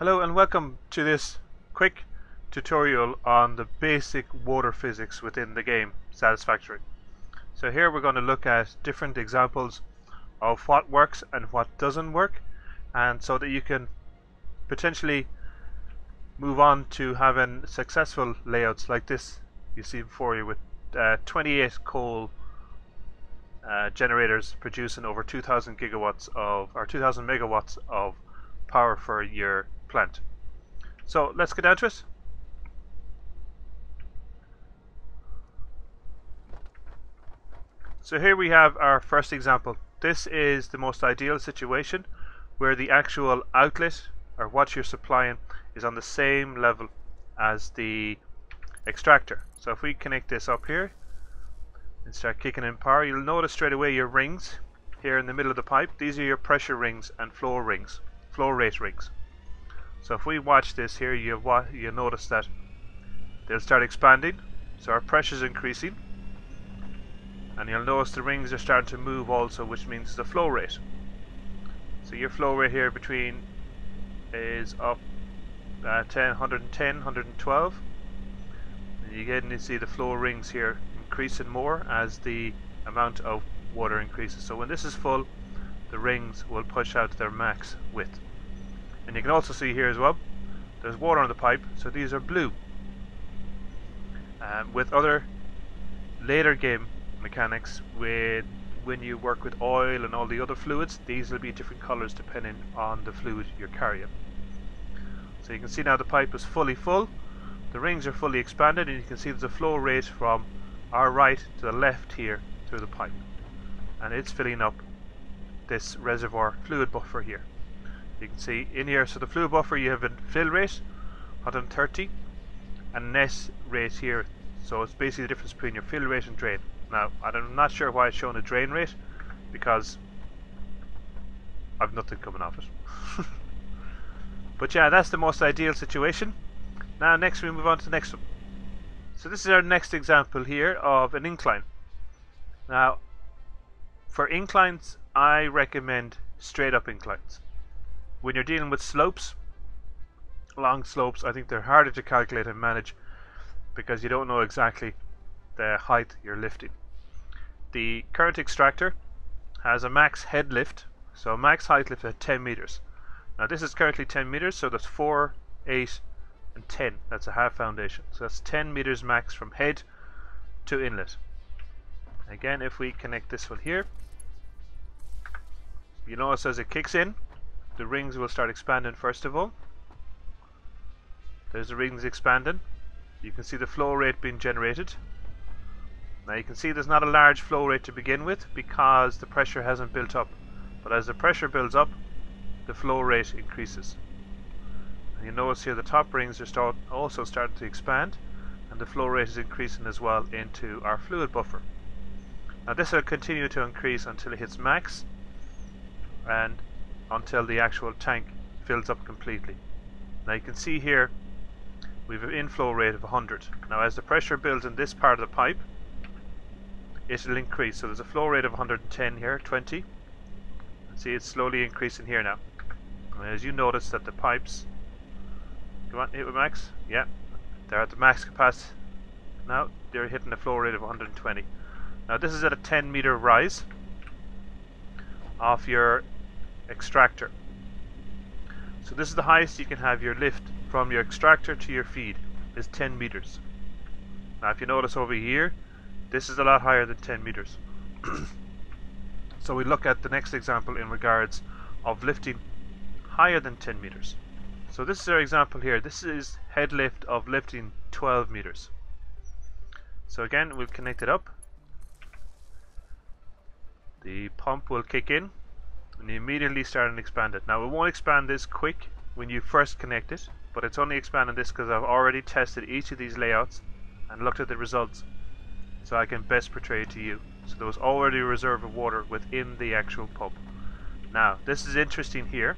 Hello and welcome to this quick tutorial on the basic water physics within the game Satisfactory. So here we're going to look at different examples of what works and what doesn't work and so that you can potentially move on to having successful layouts like this you see before you with uh, 28 coal uh, generators producing over 2000 gigawatts of or 2000 megawatts of power for your plant. So let's get down to it. So here we have our first example. This is the most ideal situation where the actual outlet or what you're supplying is on the same level as the extractor. So if we connect this up here and start kicking in power, you'll notice straight away your rings here in the middle of the pipe. These are your pressure rings and flow rings, flow rate rings. So if we watch this here, you you notice that they'll start expanding. So our pressure is increasing, and you'll notice the rings are starting to move also, which means the flow rate. So your flow rate here between is up uh, 10, 110, 112. And you get to see the flow rings here increasing more as the amount of water increases. So when this is full, the rings will push out their max width. And you can also see here as well, there's water on the pipe, so these are blue. Um, with other later game mechanics, with when you work with oil and all the other fluids, these will be different colours depending on the fluid you're carrying. So you can see now the pipe is fully full, the rings are fully expanded, and you can see there's a flow rate from our right to the left here through the pipe. And it's filling up this reservoir fluid buffer here. You can see in here, so the fluid buffer you have a fill rate, 130, and net rate here. So it's basically the difference between your fill rate and drain. Now, I'm not sure why it's showing a drain rate, because I've nothing coming off it. but yeah, that's the most ideal situation. Now next we move on to the next one. So this is our next example here of an incline. Now, for inclines, I recommend straight up inclines when you're dealing with slopes, long slopes, I think they're harder to calculate and manage because you don't know exactly the height you're lifting. The current extractor has a max head lift, so max height lift at 10 meters. Now this is currently 10 meters, so that's 4, 8 and 10. That's a half foundation. So that's 10 meters max from head to inlet. Again, if we connect this one here, you notice as it kicks in, the rings will start expanding first of all. There's the rings expanding. You can see the flow rate being generated. Now you can see there's not a large flow rate to begin with because the pressure hasn't built up. But as the pressure builds up, the flow rate increases. And you notice here the top rings are start also starting to expand and the flow rate is increasing as well into our fluid buffer. Now this will continue to increase until it hits max and until the actual tank fills up completely. Now you can see here we have an inflow rate of 100. Now as the pressure builds in this part of the pipe it will increase. So there's a flow rate of 110 here, 20. See it's slowly increasing here now. And as you notice that the pipes want to hit with max? Yeah. They're at the max capacity. Now they're hitting a flow rate of 120. Now this is at a 10 meter rise off your extractor. So this is the highest you can have your lift from your extractor to your feed is 10 meters. Now if you notice over here, this is a lot higher than 10 meters. so we look at the next example in regards of lifting higher than 10 meters. So this is our example here. This is head lift of lifting 12 meters. So again, we'll connect it up. The pump will kick in and you immediately start and expand it. Now it won't expand this quick when you first connect it, but it's only expanding this because I've already tested each of these layouts and looked at the results so I can best portray it to you. So there was already a reserve of water within the actual pump. Now, this is interesting here.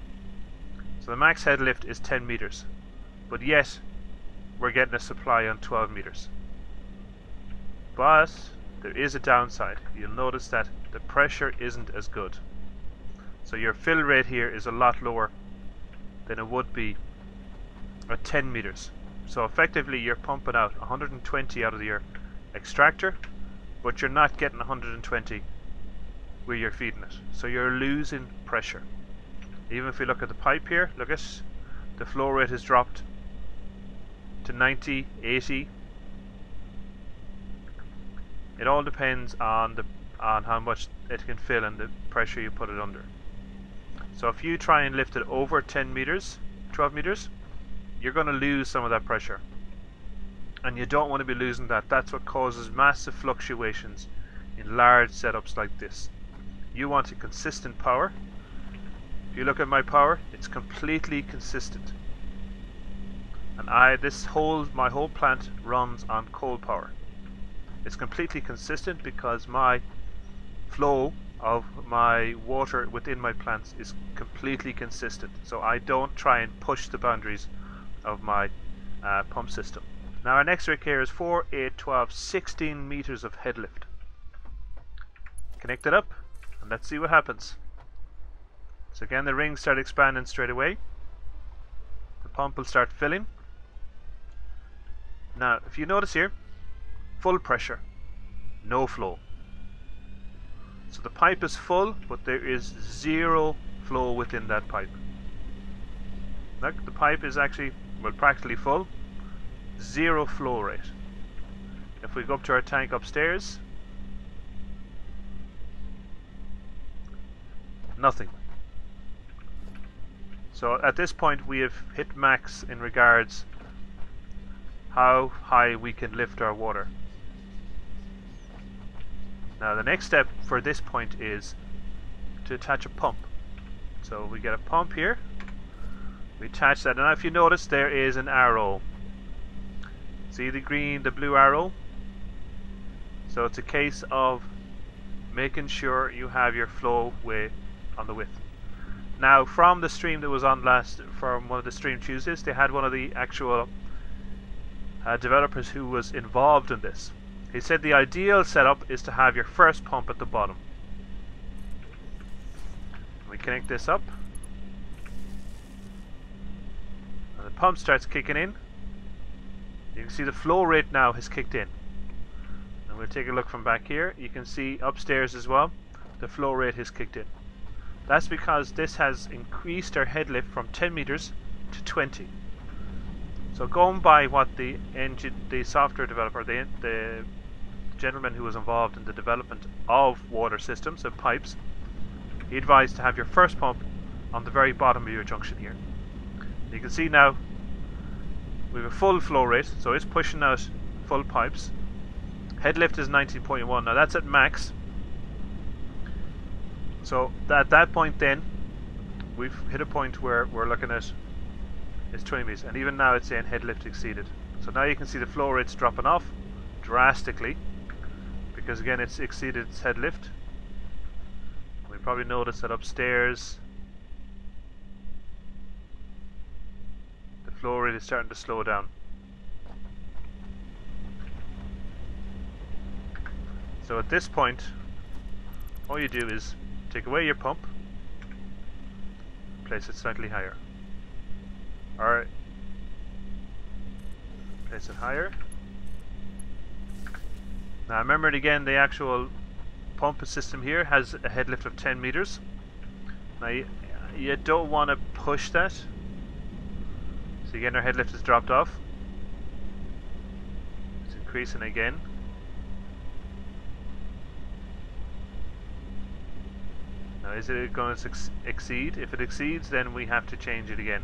So the max head lift is 10 meters, but yet we're getting a supply on 12 meters. But there is a downside. You'll notice that the pressure isn't as good. So your fill rate here is a lot lower than it would be at 10 meters. So effectively you're pumping out 120 out of your extractor, but you're not getting 120 where you're feeding it. So you're losing pressure. Even if we look at the pipe here, look at this: the flow rate has dropped to 90, 80. It all depends on the on how much it can fill and the pressure you put it under. So if you try and lift it over 10 meters, 12 meters, you're going to lose some of that pressure. And you don't want to be losing that. That's what causes massive fluctuations in large setups like this. You want a consistent power. If you look at my power, it's completely consistent. And I this whole my whole plant runs on coal power. It's completely consistent because my flow of my water within my plants is completely consistent. So I don't try and push the boundaries of my uh, pump system. Now our next rig here is 4, 8, 12, 16 meters of head lift. Connect it up and let's see what happens. So again the rings start expanding straight away. The pump will start filling. Now if you notice here, full pressure, no flow. So the pipe is full, but there is zero flow within that pipe. Look, the pipe is actually, well, practically full. Zero flow rate. If we go up to our tank upstairs, nothing. So at this point we have hit max in regards how high we can lift our water. Now the next step for this point is to attach a pump. So we get a pump here, we attach that, now if you notice there is an arrow. See the green, the blue arrow? So it's a case of making sure you have your flow way on the width. Now from the stream that was on last, from one of the stream Tuesdays, they had one of the actual uh, developers who was involved in this. He said the ideal setup is to have your first pump at the bottom. We connect this up. And the pump starts kicking in. You can see the flow rate now has kicked in. And we'll take a look from back here. You can see upstairs as well, the flow rate has kicked in. That's because this has increased our head lift from 10 meters to 20. So going by what the engine, the software developer, the, the gentleman who was involved in the development of water systems and pipes, he advised to have your first pump on the very bottom of your junction here. You can see now we have a full flow rate, so it's pushing out full pipes. Head lift is 19.1. Now that's at max. So at that point then, we've hit a point where we're looking at it's 20 meters, and even now it's saying head lift exceeded. So now you can see the flow rate's dropping off drastically because again it's exceeded its head lift. We probably notice that upstairs the flow rate is starting to slow down. So at this point all you do is take away your pump place it slightly higher. Alright. Place it higher. Now remember again, the actual pump system here has a head lift of 10 meters. Now you, you don't want to push that. So again our head lift has dropped off. It's increasing again. Now is it going to exceed? If it exceeds then we have to change it again.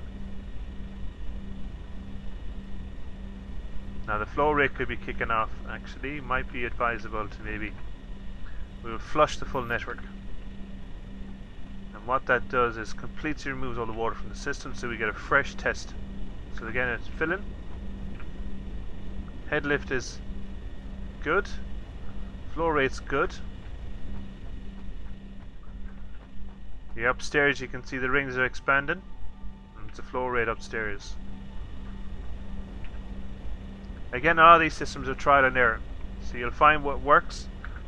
Now the flow rate could be kicking off actually, might be advisable to maybe we will flush the full network. And what that does is completely removes all the water from the system so we get a fresh test. So again it's filling. Head lift is good. Flow rate's good. The upstairs you can see the rings are expanding. And it's a flow rate upstairs. Again, all these systems are trial and error. So you'll find what works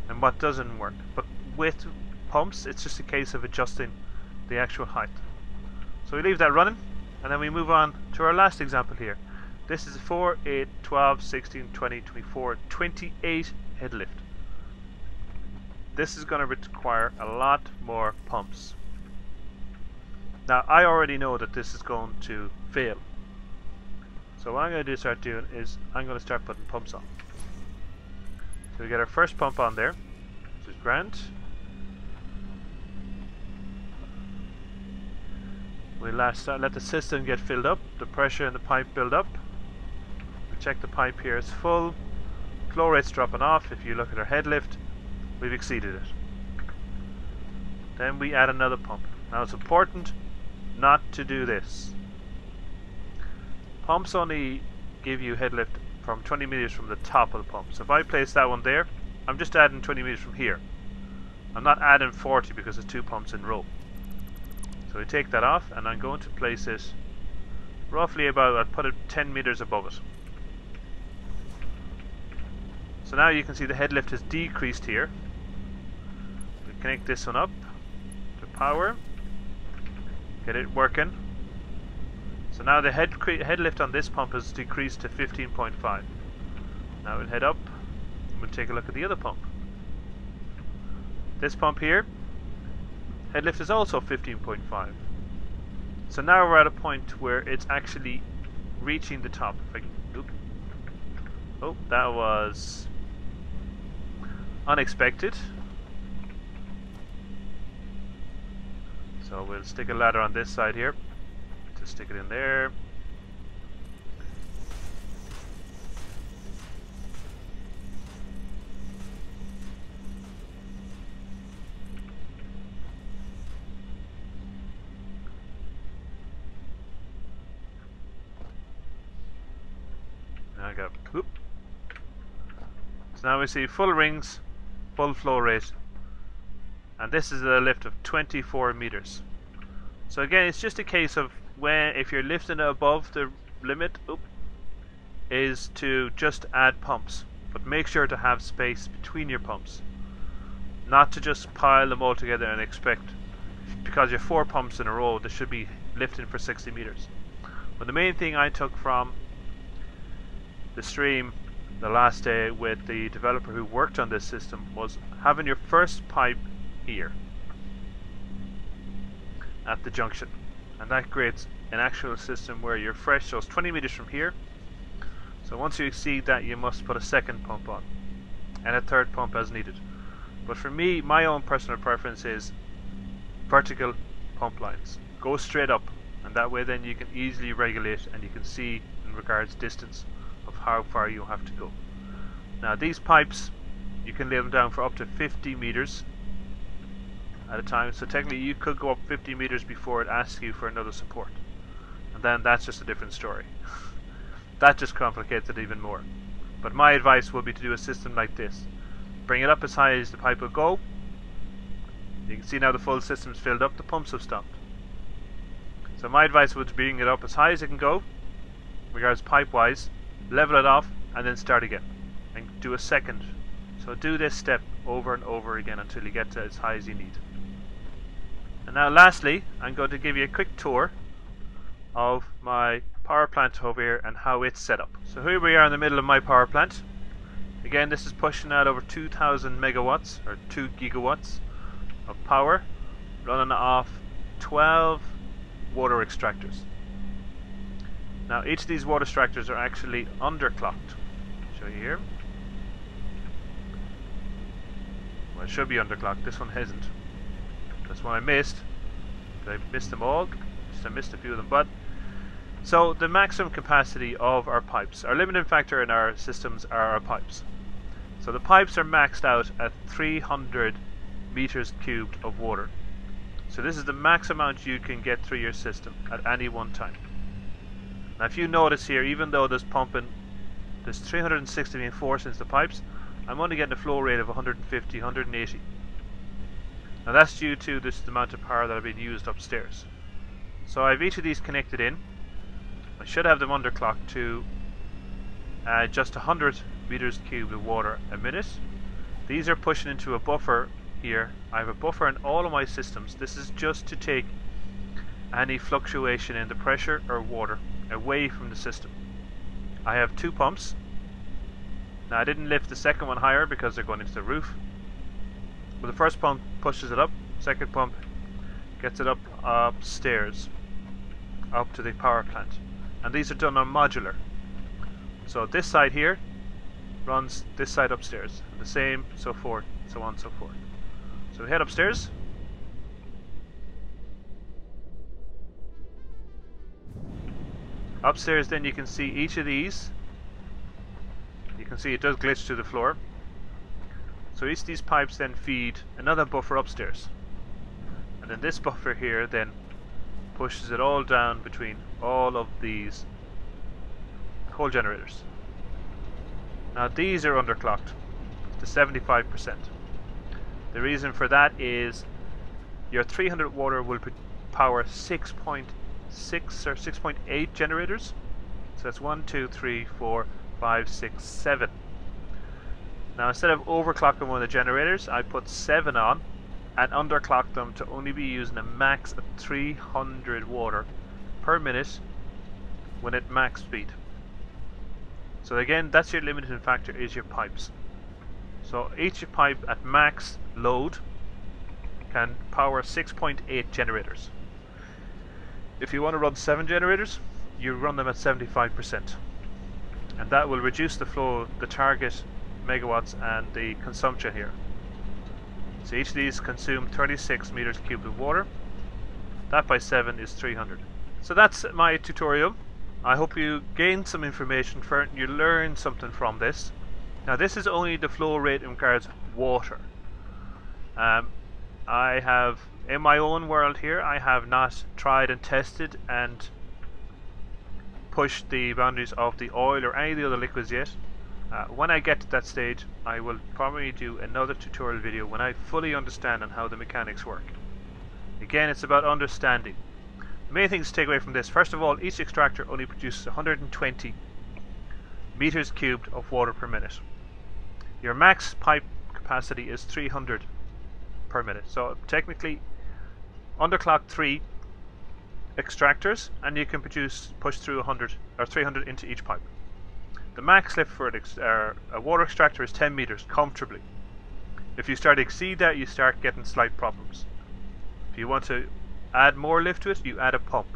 and what doesn't work. But with pumps, it's just a case of adjusting the actual height. So we leave that running. And then we move on to our last example here. This is 4, 8, 12, 16, 20, 24, 28 head lift. This is going to require a lot more pumps. Now I already know that this is going to fail. So what I'm going to do start doing is I'm going to start putting pumps on. So we get our first pump on there, which is grand. We let, let the system get filled up, the pressure in the pipe build up. We check the pipe here is full. Flow rate's dropping off. If you look at our head lift, we've exceeded it. Then we add another pump. Now it's important not to do this. Pumps only give you head lift from 20 meters from the top of the pump. So if I place that one there, I'm just adding 20 meters from here. I'm not adding 40 because it's two pumps in row. So we take that off and I'm going to place it roughly about, I'll put it 10 meters above it. So now you can see the head lift has decreased here. We connect this one up to power, get it working. So now the head, head lift on this pump has decreased to 15.5. Now we'll head up and we'll take a look at the other pump. This pump here head lift is also 15.5. So now we're at a point where it's actually reaching the top. Can, oh, that was unexpected. So we'll stick a ladder on this side here. To stick it in there. Now I go, whoop. So now we see full rings, full flow rate, and this is a lift of 24 meters. So again, it's just a case of when if you're lifting above the limit, is to just add pumps, but make sure to have space between your pumps, not to just pile them all together and expect because you have four pumps in a row, they should be lifting for 60 meters. But the main thing I took from the stream the last day with the developer who worked on this system was having your first pipe here at the junction and that creates an actual system where your fresh it's 20 meters from here so once you exceed that you must put a second pump on and a third pump as needed. But for me my own personal preference is vertical pump lines. Go straight up and that way then you can easily regulate and you can see in regards distance of how far you have to go. Now these pipes, you can lay them down for up to 50 meters at a time. So technically you could go up 50 meters before it asks you for another support. And then that's just a different story. that just complicates it even more. But my advice would be to do a system like this. Bring it up as high as the pipe will go. You can see now the full system's filled up, the pumps have stopped. So my advice would be to bring it up as high as it can go, regards pipe wise, level it off, and then start again. And do a second. So do this step over and over again until you get to as high as you need. And now lastly, I'm going to give you a quick tour of my power plant over here and how it's set up. So here we are in the middle of my power plant. Again, this is pushing out over 2000 megawatts or 2 gigawatts of power running off 12 water extractors. Now each of these water extractors are actually underclocked. Show you here. Well, it should be underclocked. This one hasn't. That's one I missed. I missed them all. Just I missed a few of them. But so the maximum capacity of our pipes, our limiting factor in our systems are our pipes. So the pipes are maxed out at 300 meters cubed of water. So this is the max amount you can get through your system at any one time. Now if you notice here, even though there's pumping, there's 360 being forced into the pipes, I'm only getting a flow rate of 150, 180. Now that's due to this amount of power that I've been used upstairs. So I have each of these connected in. I should have them underclocked to uh, just 100 meters cubed of water a minute. These are pushing into a buffer here. I have a buffer in all of my systems. This is just to take any fluctuation in the pressure or water away from the system. I have two pumps. Now I didn't lift the second one higher because they're going into the roof. But the first pump pushes it up, second pump gets it up upstairs, up to the power plant. And these are done on modular. So this side here runs this side upstairs. The same, so forth, so on, so forth. So we head upstairs. Upstairs then you can see each of these. You can see it does glitch to the floor. So each of these pipes then feed another buffer upstairs. And then this buffer here then pushes it all down between all of these coal generators. Now these are underclocked to 75%. The reason for that is your 300 water will power 6.6 or 6.8 generators. So that's 1, 2, 3, 4, 5, 6, 7. Now instead of overclocking one of the generators, I put 7 on and underclocked them to only be using a max of 300 water per minute when at max speed. So again, that's your limiting factor is your pipes. So each pipe at max load can power 6.8 generators. If you want to run 7 generators, you run them at 75%. And that will reduce the flow, the target megawatts and the consumption here. So each of these consume 36 meters cubed of water. That by 7 is 300. So that's my tutorial. I hope you gained some information for it you learned something from this. Now this is only the flow rate in regards water. Um, I have, in my own world here, I have not tried and tested and pushed the boundaries of the oil or any of the other liquids yet. Uh, when I get to that stage, I will probably do another tutorial video when I fully understand on how the mechanics work. Again, it's about understanding. The main things to take away from this, first of all, each extractor only produces 120 meters cubed of water per minute. Your max pipe capacity is 300 per minute. So technically, underclock 3 extractors and you can produce push through 100 or 300 into each pipe. The max lift for uh, a water extractor is 10 meters comfortably. If you start to exceed that, you start getting slight problems. If you want to add more lift to it, you add a pump.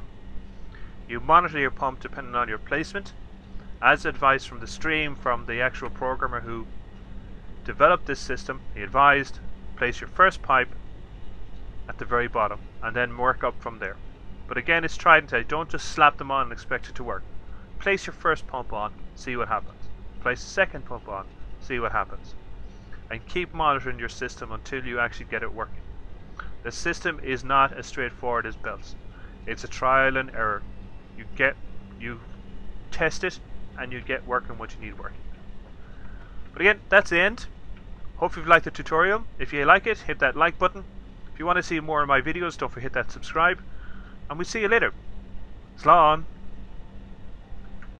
You monitor your pump depending on your placement. As advised from the stream from the actual programmer who developed this system, he advised place your first pipe at the very bottom and then work up from there. But again, it's tried and tested. Don't just slap them on and expect it to work. Place your first pump on, see what happens. Place the second pump on, see what happens. And keep monitoring your system until you actually get it working. The system is not as straightforward as belts. It's a trial and error. You get, you test it, and you get working what you need working. But again, that's the end. Hope you've liked the tutorial. If you like it, hit that like button. If you want to see more of my videos, don't forget that subscribe. And we'll see you later. Slán!